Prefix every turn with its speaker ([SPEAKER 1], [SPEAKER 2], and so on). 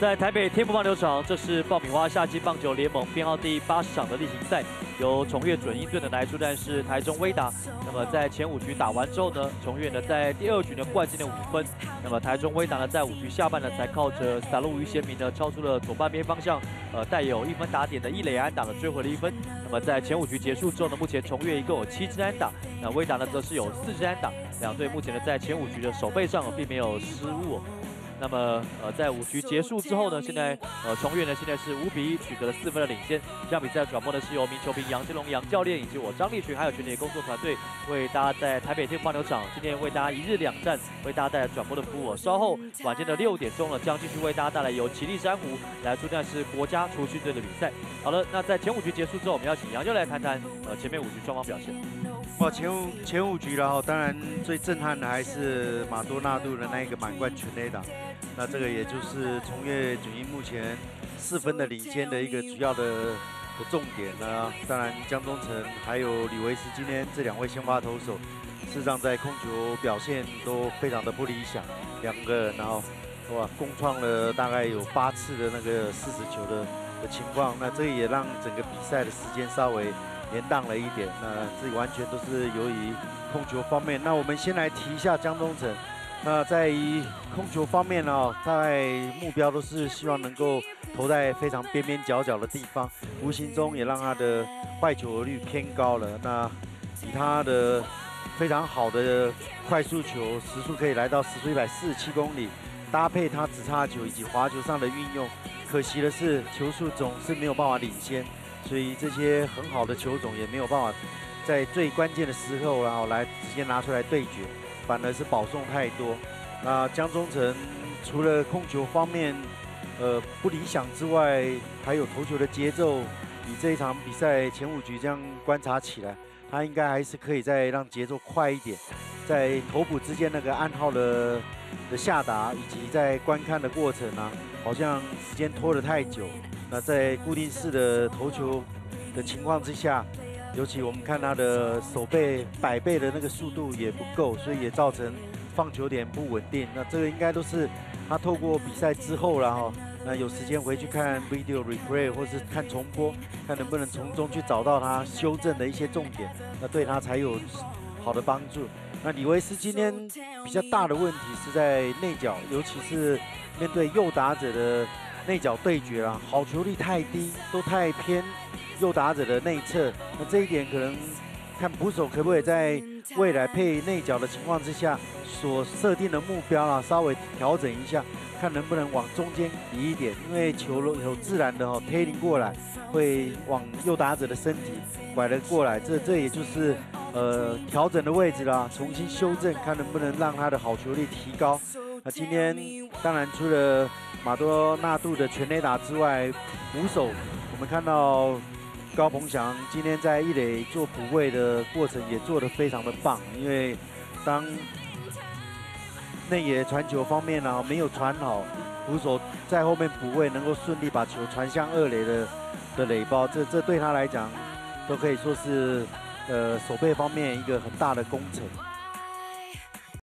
[SPEAKER 1] 在台北天母棒球场，这是爆米花夏季棒球联盟编号第八十场的例行赛，由崇越准鹰队的来出战是台中威达。那么在前五局打完之后呢，崇越呢在第二局呢灌进了五分。那么台中威达呢在五局下半呢才靠着散路于贤明呢超出了左半边方向，呃带有一分打点的一垒安打呢追回了一分。那么在前五局结束之后呢，目前崇越一共有七支安打，那威达呢则是有四支安打。两队目前呢在前五局的守备上并没有失误。那么，呃，在五局结束之后呢，现在，呃，崇越呢现在是五比一取得了四分的领先。这场比赛转播呢是由名球评杨金龙杨教练以及我张立群还有全体工作团队为大家在台北天棒球场今天为大家一日两战为大家带来转播的服务。稍后晚间的六点钟呢，将继续为大家带来由奇力珊瑚来出战是国家厨训队的比赛。好了，那在前五局结束之后，我们要请杨教练来谈谈呃前面五局双方表现。
[SPEAKER 2] 哇，前五前五局然后当然最震撼的还是马多纳度的那一个满贯全垒打。那这个也就是从越准英目前四分的领先的一个主要的的重点呢。当然江中诚还有李维斯今天这两位先发投手，事实上在控球表现都非常的不理想，两个人然后哇共创了大概有八次的那个四十球的的情况。那这也让整个比赛的时间稍微延宕了一点。那这完全都是由于控球方面。那我们先来提一下江中诚。那在于控球方面呢，在目标都是希望能够投在非常边边角角的地方，无形中也让他的坏球率偏高了。那以他的非常好的快速球时速可以来到时速一百四十七公里，搭配他直插球以及滑球上的运用，可惜的是球速总是没有办法领先，所以这些很好的球种也没有办法在最关键的时候然后来直接拿出来对决。反而是保送太多。那江中诚除了控球方面，呃不理想之外，还有投球的节奏。以这一场比赛前五局这样观察起来，他应该还是可以再让节奏快一点，在头部之间那个暗号的的下达，以及在观看的过程啊，好像时间拖得太久。那在固定式的投球的情况之下。尤其我们看他的手背百倍的那个速度也不够，所以也造成放球点不稳定。那这个应该都是他透过比赛之后，然后那有时间回去看 video replay 或是看重播，看能不能从中去找到他修正的一些重点，那对他才有好的帮助。那李维斯今天比较大的问题是在内角，尤其是面对右打者的内角对决啊，好球率太低，都太偏。右打者的内侧，那这一点可能看捕手可不可以在未来配内角的情况之下，所设定的目标啊，稍微调整一下，看能不能往中间移一点，因为球有自然的哦推进过来，会往右打者的身体拐了过来，这这也就是呃调整的位置啦，重新修正，看能不能让他的好球率提高。今天当然除了马多纳度的全垒打之外，捕手我们看到。高鹏翔今天在一垒做补位的过程也做得非常的棒，因为当内野传球方面呢没有传好，捕手在后面补位能够顺利把球传向二垒的的垒包，这这对他来讲都可以说是呃守备方面一个很大的工程。